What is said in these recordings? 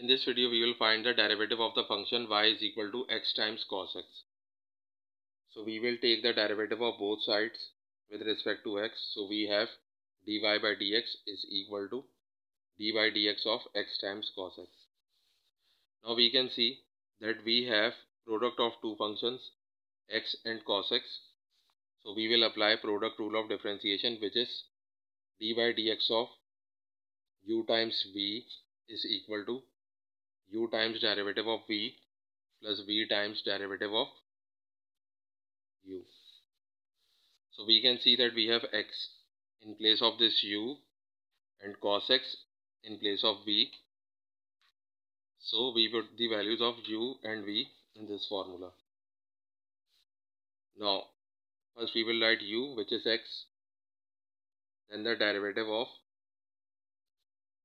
In this video we will find the derivative of the function y is equal to x times cos x. So we will take the derivative of both sides with respect to x. So we have dy by dx is equal to dy dx of x times cos x. Now we can see that we have product of two functions x and cos x. So we will apply product rule of differentiation which is dy by dx of u times v is equal to u times derivative of v plus v times derivative of u. So we can see that we have x in place of this u and cos x in place of v. So we put the values of u and v in this formula. Now first we will write u which is x then the derivative of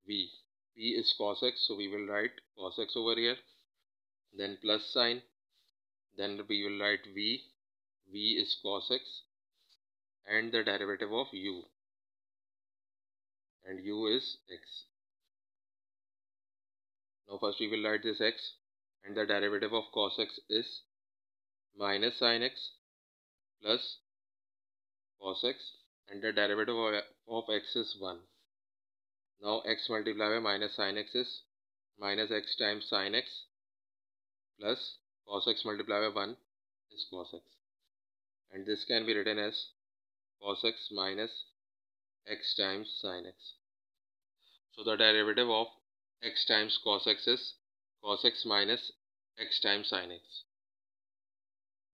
v p is cos x so we will write cos x over here then plus sign then we will write v v is cos x and the derivative of u and u is x. Now first we will write this x and the derivative of cos x is minus sin x plus cos x and the derivative of, of x is 1 now x multiplied by minus sin x is minus x times sin x plus cos x multiplied by 1 is cos x. And this can be written as cos x minus x times sin x. So the derivative of x times cos x is cos x minus x times sin x.